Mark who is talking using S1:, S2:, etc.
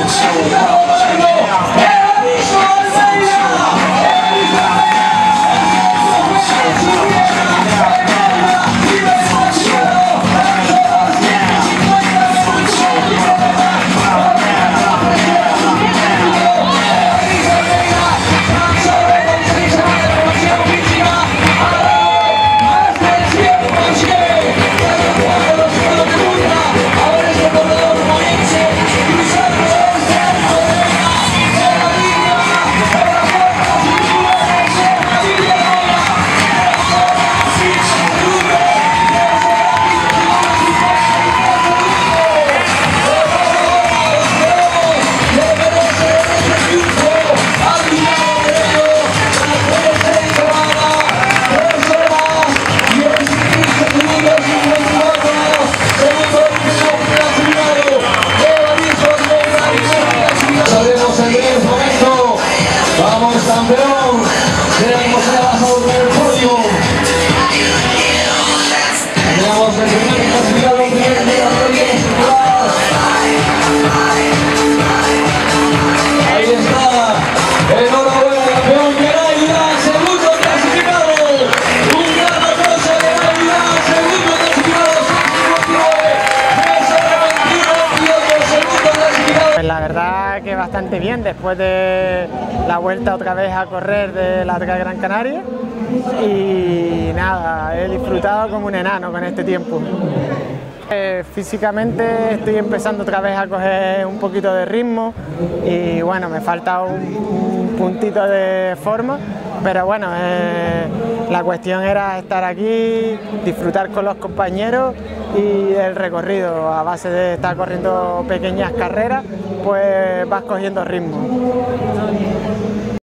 S1: よかっ
S2: た。La verdad que bastante bien después de la vuelta otra vez a correr de la Gran Canaria y nada, he disfrutado como un enano con este tiempo. Eh, físicamente estoy empezando otra vez a coger un poquito de ritmo y bueno, me falta un, un puntito de forma, pero bueno, eh, la cuestión era estar aquí, disfrutar con los compañeros y el recorrido a base de estar corriendo pequeñas carreras, pues vas cogiendo ritmo.